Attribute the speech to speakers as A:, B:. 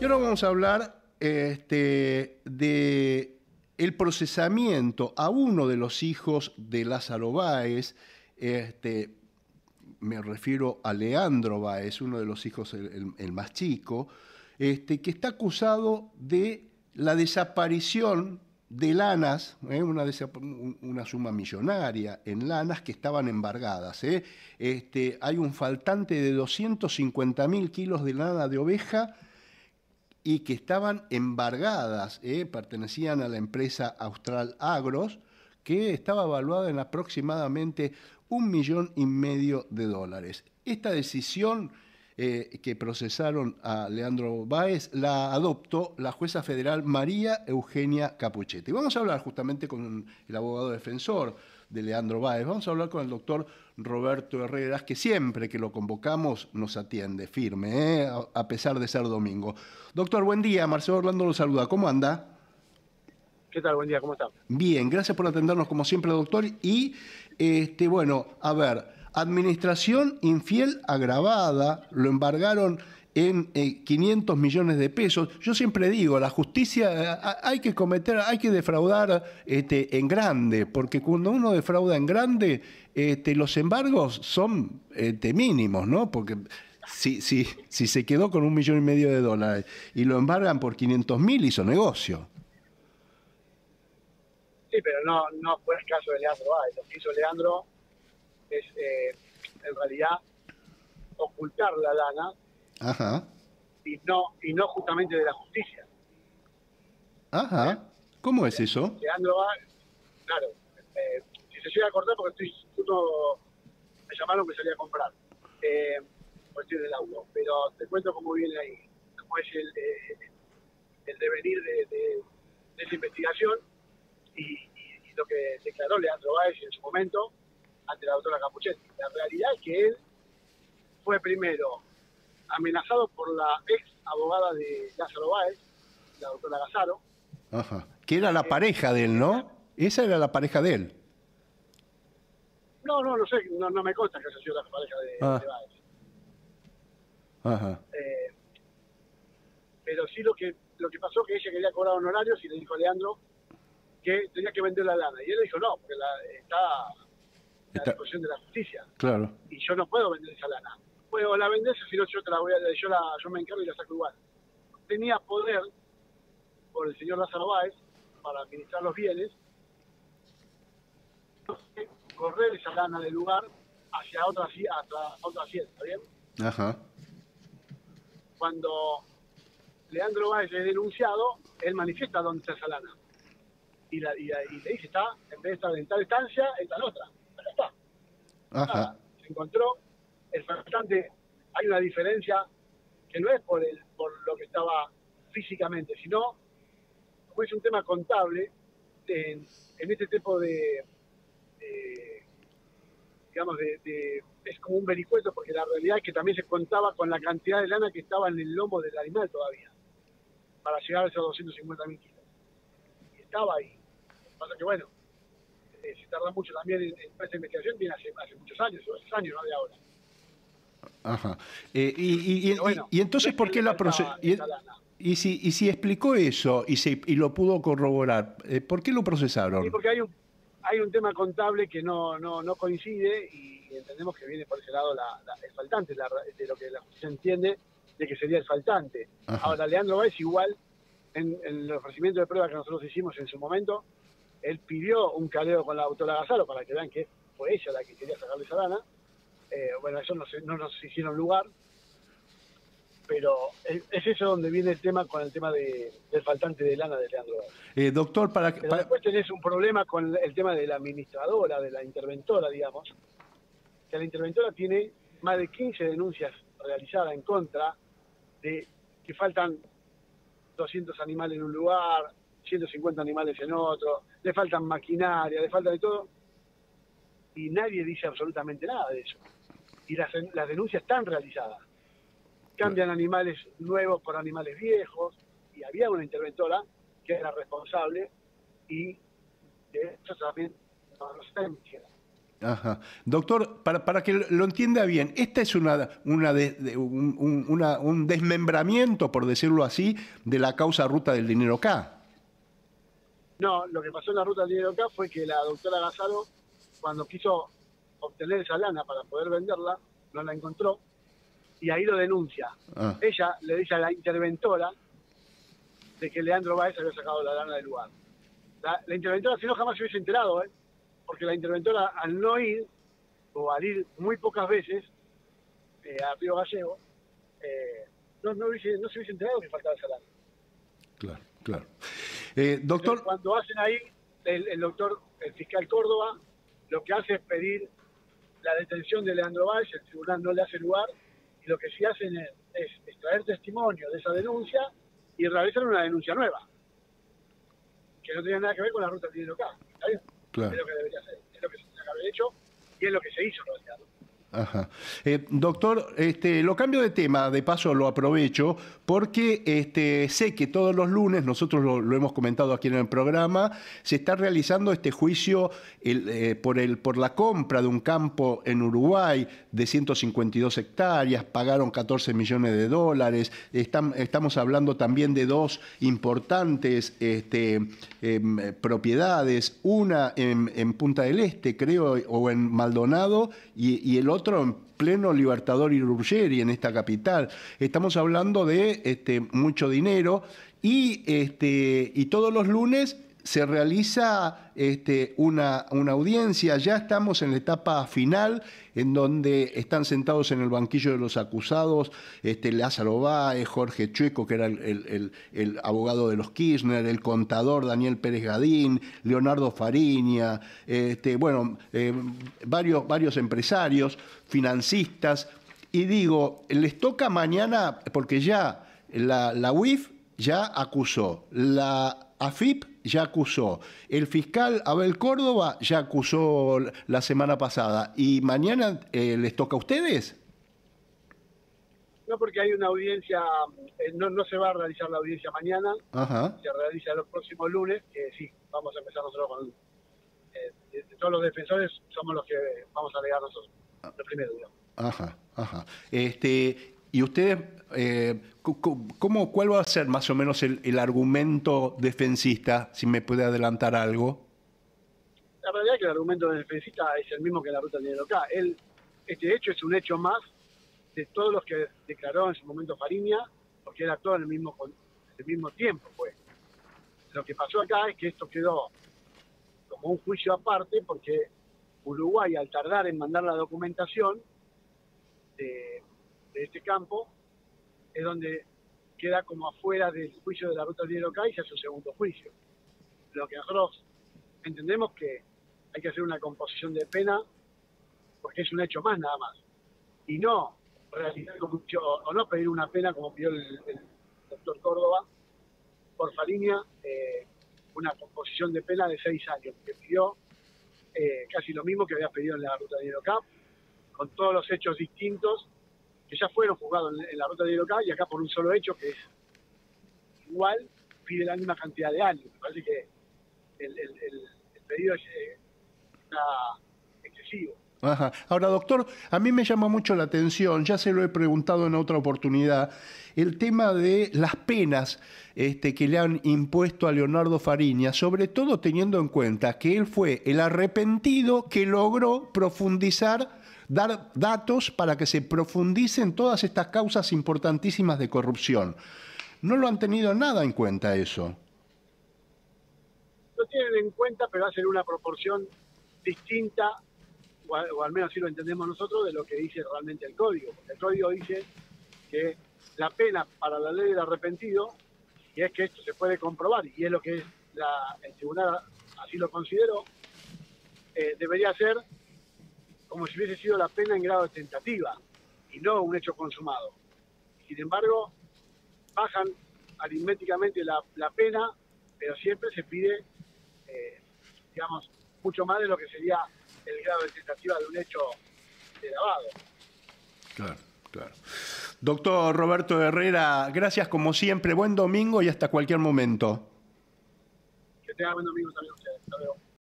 A: Y ahora vamos a hablar este, de el procesamiento a uno de los hijos de Lázaro Báez, este, me refiero a Leandro Báez, uno de los hijos, el, más chico, este, que está acusado de la desaparición de lanas, ¿eh? una, una, suma millonaria en lanas que estaban embargadas. ¿eh? Este, hay un faltante de 250 mil kilos de lana de oveja y que estaban embargadas, ¿eh? pertenecían a la empresa Austral Agros, que estaba evaluada en aproximadamente un millón y medio de dólares. Esta decisión eh, que procesaron a Leandro Báez la adoptó la jueza federal María Eugenia Capuchetti. Vamos a hablar justamente con el abogado defensor de Leandro Báez. Vamos a hablar con el doctor Roberto Herreras, que siempre que lo convocamos nos atiende firme, ¿eh? a pesar de ser domingo. Doctor, buen día. Marcelo Orlando lo saluda. ¿Cómo anda?
B: ¿Qué tal? Buen día, ¿cómo está?
A: Bien, gracias por atendernos como siempre, doctor. Y, este, bueno, a ver, administración infiel agravada, lo embargaron en 500 eh, millones de pesos. Yo siempre digo, la justicia eh, hay que cometer, hay que defraudar este, en grande, porque cuando uno defrauda en grande, este, los embargos son este, mínimos, ¿no? Porque si, si, si se quedó con un millón y medio de dólares y lo embargan por 500 mil, hizo negocio.
B: Sí, pero no, no fue el caso de Leandro Báez. Lo que hizo Leandro es, eh, en realidad, ocultar la lana
A: Ajá.
B: y no y no justamente de la justicia.
A: Ajá. ¿Cómo es eso?
B: Leandro Báez, claro, eh, si se llega a cortar porque estoy justo me llamaron que salía a comprar. Eh, cuestión del auto, pero te cuento cómo viene ahí, cómo es el, eh, el devenir de, de, de esa investigación y, lo que declaró Leandro Báez en su momento ante la doctora Capuchetti. La realidad es que él fue primero amenazado por la ex abogada de Lázaro Báez, la doctora Gazaro.
A: Ajá. Que era la pareja de él, ¿no? Esa era la pareja de él.
B: No, no, no sé, no, no me consta que haya sido la pareja de, ah. Báez.
A: Ajá.
B: Eh, pero sí lo que lo que pasó que ella quería cobrar honorarios y le dijo a Leandro que tenía que vender la lana. Y él dijo, no, porque la, está la disposición de la justicia.
A: Claro.
B: Y yo no puedo vender esa lana. Puedo la vender, si no yo te la voy a, yo, la, yo me encargo y la saco igual. Tenía poder por el señor Lázaro Báez para administrar los bienes, correr esa lana del lugar hacia otra, hacia otra hacienda, ¿bien?
A: Ajá.
B: Cuando Leandro Báez es denunciado, él manifiesta dónde está esa lana y, la, y, le dice, está, en vez de estar en tal estancia, está en otra. Pero está.
A: Ajá.
B: se encontró el faltante, hay una diferencia que no es por, el, por lo que estaba físicamente, sino como es un tema contable en, este tipo de, digamos, de, es como un vericueto, porque la realidad es que también se contaba con la cantidad de lana que estaba en el lomo del animal todavía, para llegar a esos 250 mil kilos. Y estaba ahí pasa que, bueno, eh, se tarda mucho también en, esta investigación, viene hace, hace muchos años, hace años, no de ahora.
A: Ajá. Eh, y, y, y, entonces, ¿por qué la procesión? Y, si, y si explicó eso y, se, y lo pudo corroborar, eh, ¿por qué lo procesaron?
B: Sí, porque hay un, hay un tema contable que no, no, no coincide y entendemos que viene por ese lado la, el faltante, de lo que la justicia entiende de que sería el faltante. Ahora, Leandro es igual, en, en, el ofrecimiento de prueba que nosotros hicimos en su momento, él pidió un caleo con la autora Gazaro para que vean que fue ella la que quería sacarle esa lana. Eh, bueno, eso no, no nos hicieron lugar, pero es, eso donde viene el tema con el tema de, del faltante de lana de Leandro.
A: Eh, doctor, para,
B: pero después tenés un problema con el tema de la administradora, de la interventora, digamos, que la interventora tiene más de 15 denuncias realizadas en contra de que faltan 200 animales en un lugar, 150 animales en otro, le faltan maquinaria, le falta de todo, y nadie dice absolutamente nada de eso. Y las, las denuncias están realizadas. Cambian animales nuevos por animales viejos, y había una interventora que era responsable, y de eso también no,
A: Ajá. Doctor, para, para, que lo entienda bien, ¿esta es una, una, un, un, desmembramiento, por decirlo así, de la causa ruta del dinero K?
B: No, lo que pasó en la ruta del dinero K fue que la doctora Gazalo, cuando quiso obtener esa lana para poder venderla, no la encontró y ahí lo denuncia. Ah. Ella le dice a la interventora de que Leandro Baez había sacado la lana del lugar. La, interventora, si no, jamás se hubiese enterado, ¿eh? porque la interventora, al no ir, o al ir muy pocas veces eh, a Río Gallego, eh, no, no, hubiese, no, se hubiese enterado que faltaba esa lana.
A: Claro, claro. Eh, doctor.
B: cuando hacen ahí, el, el, doctor, el fiscal Córdoba, lo que hace es pedir la detención de Leandro Baez, el tribunal no le hace lugar, y lo que sí hacen es, extraer testimonio de esa denuncia y realizar una denuncia nueva, que no tenía nada que ver con la ruta del dinero acá. ¿Está bien? Claro. Que debería ser, es lo que se tiene que haber hecho y es lo que se hizo en realidad.
A: Eh, doctor, este, lo cambio de tema, de paso lo aprovecho, porque este, sé que todos los lunes, nosotros lo, hemos comentado aquí en el programa, se está realizando este juicio eh, por, el, por la compra de un campo en Uruguay de 152 hectáreas, pagaron 14 millones de dólares, estamos hablando también de dos importantes este, em, propiedades, una en, Punta del Este, creo, o en Maldonado, y el otro en pleno Libertador y Ruggeri en esta capital. Estamos hablando de este, mucho dinero y, este, y todos los lunes se realiza este, una, una, audiencia, ya estamos en la etapa final, en donde están sentados en el banquillo de los acusados este, Lázaro Báez, Jorge Chueco, que era el, abogado de los Kirchner, el contador Daniel Pérez Gadín, Leonardo Fariña, este, bueno, eh, varios, varios empresarios, financistas, y digo, les toca mañana, porque ya la, la UIF ya acusó, la AFIP ya acusó, el fiscal Abel Córdoba ya acusó la semana pasada y mañana eh, les toca a ustedes.
B: No, porque hay una audiencia, eh, no, no se va a realizar la audiencia mañana, se realiza los próximos lunes, que sí, vamos a empezar nosotros con... Eh, todos los defensores somos los que vamos a alegar nosotros, los primeros, digamos.
A: Ajá, ajá. Este, y ustedes, eh, ¿cómo, ¿cuál va a ser más o menos el, argumento defensista, si me puede adelantar algo?
B: La realidad es que el argumento defensista es el mismo que la ruta del dinero acá. Este hecho es un hecho más de todos los que declaró en su momento Fariña, porque él actuó en el mismo, el mismo tiempo. Pues. Lo que pasó acá es que esto quedó como un juicio aparte, porque Uruguay, al tardar en mandar la documentación, de de este campo, es donde queda como afuera del juicio de la ruta del dinero y se hace un segundo juicio. Lo que nosotros entendemos que hay que hacer una composición de pena porque es un hecho más nada más. Y no realizar o no pedir una pena como pidió el, doctor Córdoba por Fariña, eh, una composición de pena de seis años, que pidió eh, casi lo mismo que había pedido en la ruta del dinero con todos los hechos distintos que ya fueron juzgados en, la ruta de local y acá por un solo hecho que es igual pide la misma cantidad de años. Me parece que el, pedido es eh, excesivo.
A: Ajá. Ahora, doctor, a mí me llama mucho la atención, ya se lo he preguntado en otra oportunidad, el tema de las penas este, que le han impuesto a Leonardo Fariña, sobre todo teniendo en cuenta que él fue el arrepentido que logró profundizar dar datos para que se profundicen todas estas causas importantísimas de corrupción. No lo han tenido nada en cuenta eso.
B: Lo tienen en cuenta, pero ser una proporción distinta, o, al menos así lo entendemos nosotros, de lo que dice realmente el código. el código dice que la pena para la ley del arrepentido, y es que esto se puede comprobar, y es lo que el tribunal así lo consideró, eh, debería ser como si hubiese sido la pena en grado de tentativa y no un hecho consumado. Sin embargo, bajan aritméticamente la, pena, pero siempre se pide, eh, digamos, mucho más de lo que sería el grado de tentativa de un hecho de lavado.
A: Claro, claro. Doctor Roberto Herrera, gracias como siempre, buen domingo y hasta cualquier momento.
B: Que tenga buen domingo también ustedes. Hasta luego.